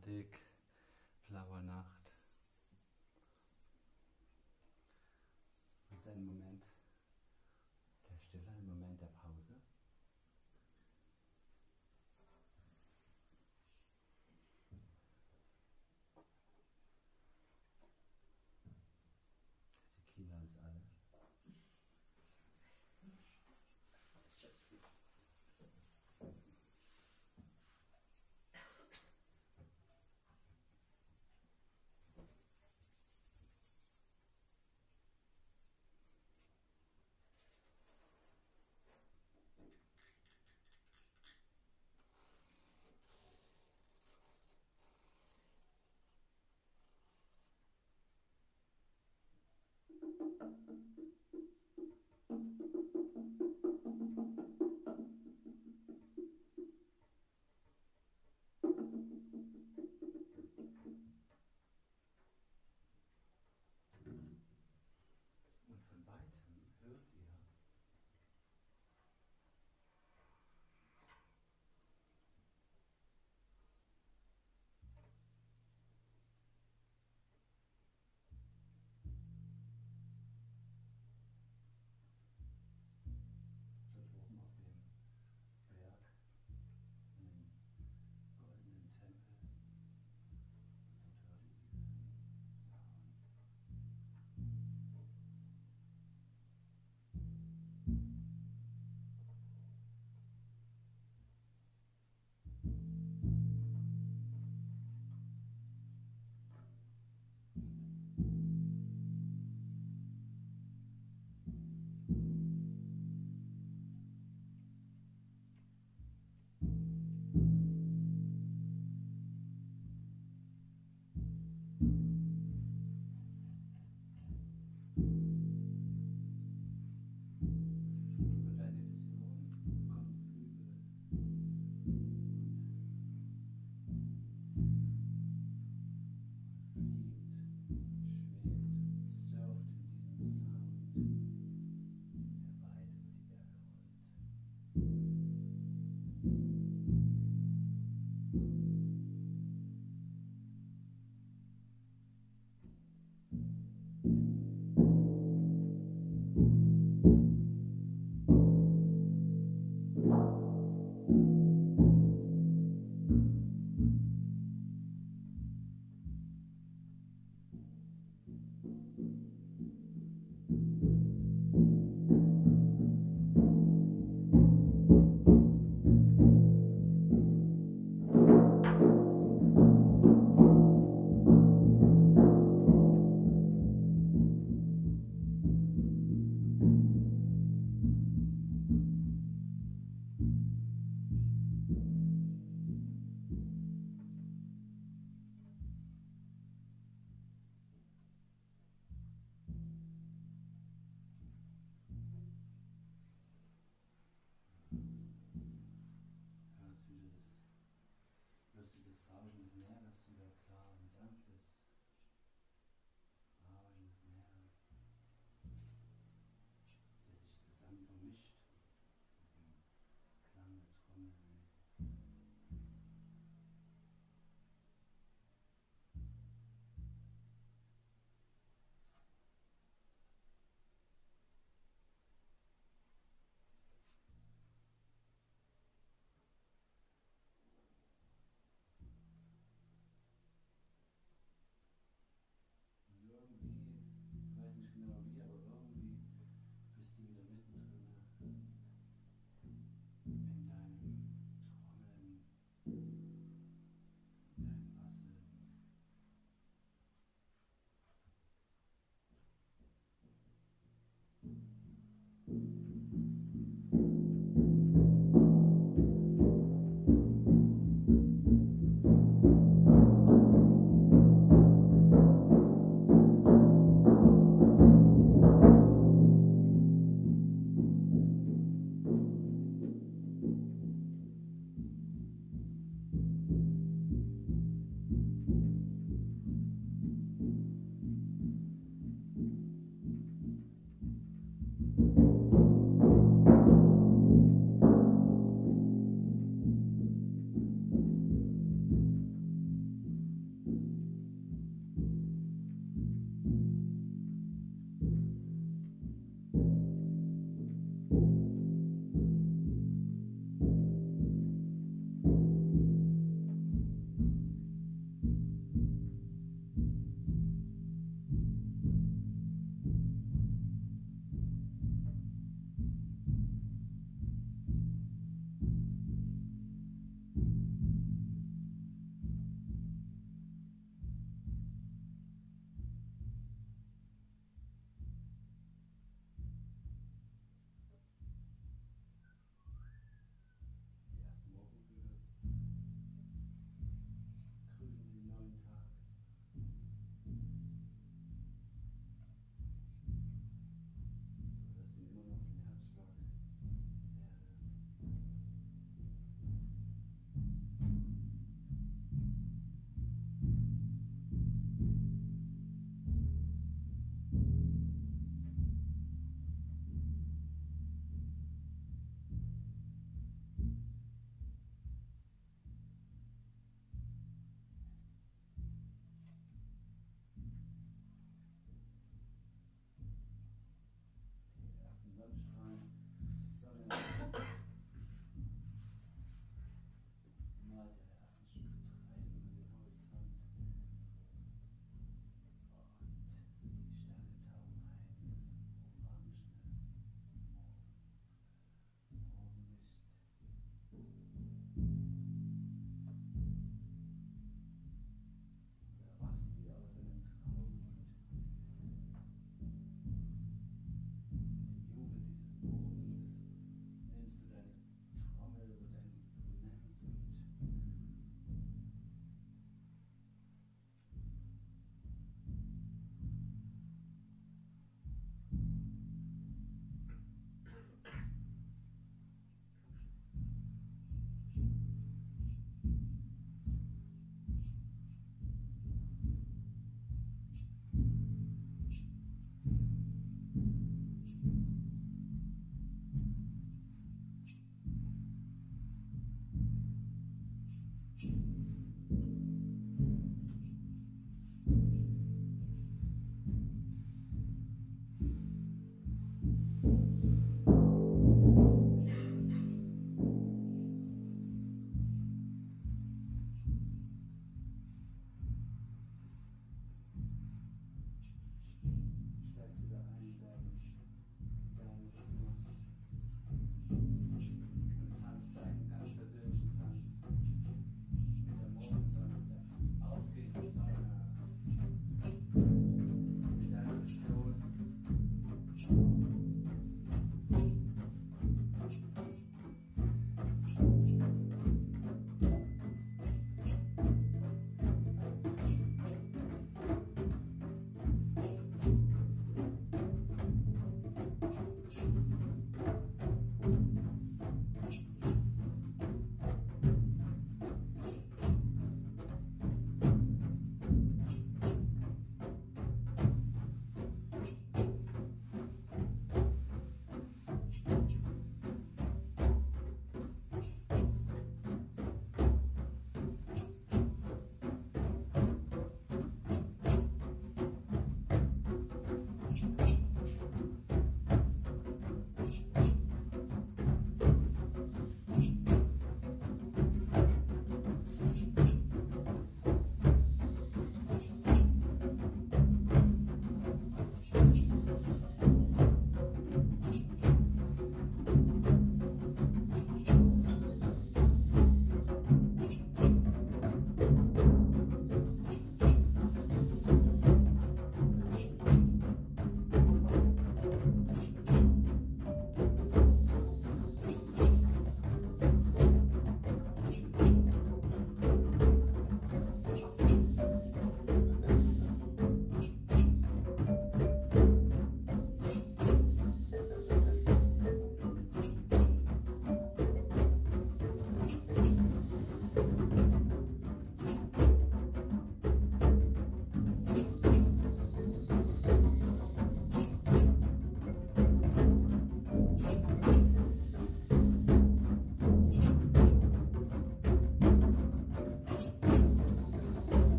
Romantik, blaue Nacht. Thank you.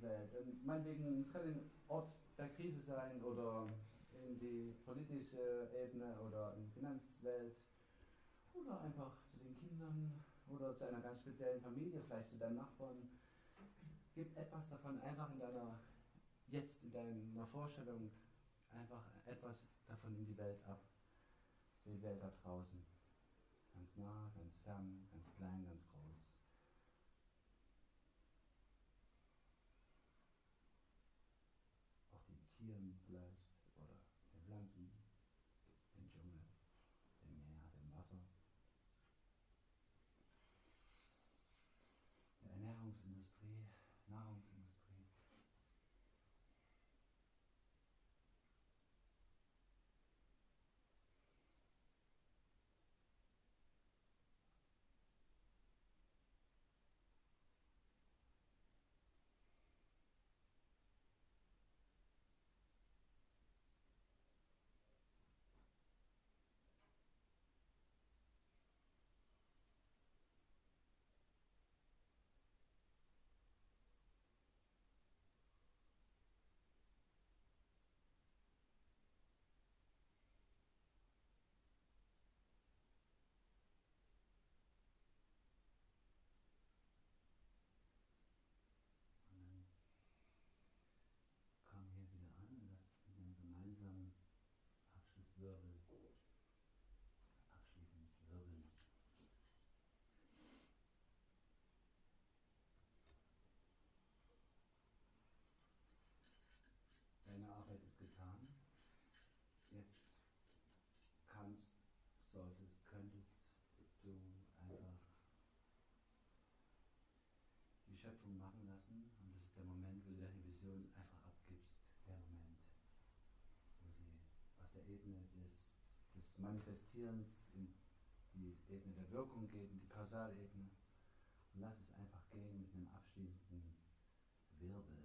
Die Welt. Und meinetwegen, es kann ein Ort der Krise sein oder in die politische Ebene oder in die Finanzwelt oder einfach zu den Kindern oder zu einer ganz speziellen Familie, vielleicht zu deinen Nachbarn. Gib etwas davon einfach in deiner, jetzt in deiner Vorstellung, einfach etwas davon in die Welt ab. Die Welt da draußen. Ganz nah, ganz fern, ganz klein, ganz lassen. Und das ist der Moment, wo du deine Vision einfach abgibst. Der Moment, wo sie aus der Ebene des, des Manifestierens in die Ebene der Wirkung geht, in die Kausalebene. Und lass es einfach gehen mit einem abschließenden Wirbel.